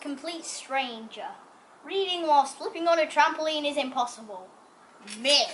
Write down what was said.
complete stranger. Reading while flipping on a trampoline is impossible. Me.